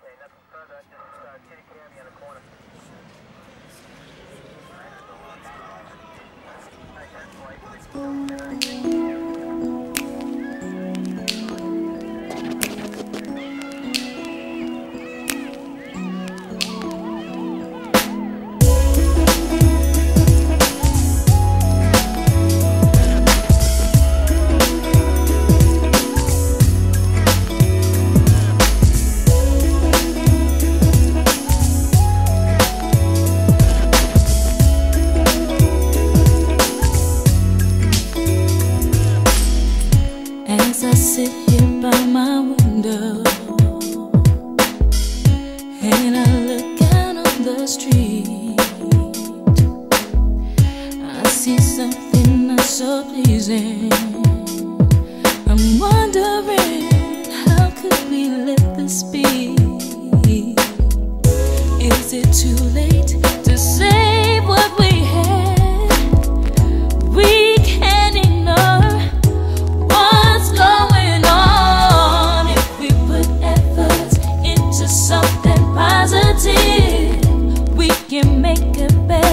Okay, nothing further. Just uh, kitty cam in the corner. sit here by my window. And I look out on the street. I see something that's so pleasing. can make it better.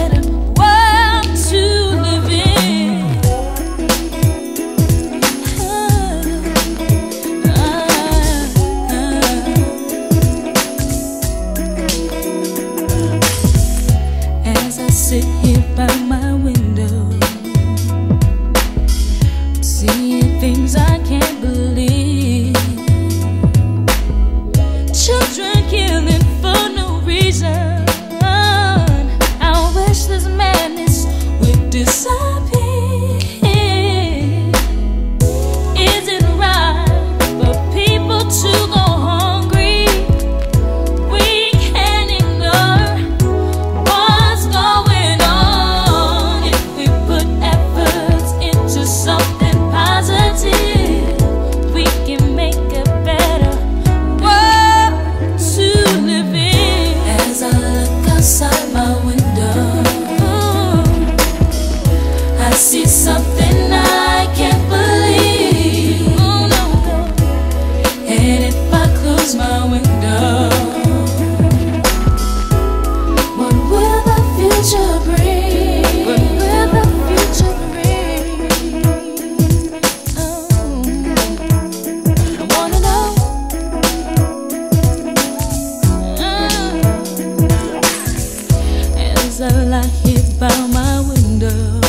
my window.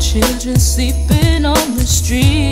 Children sleeping on the street.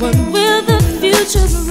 What will the future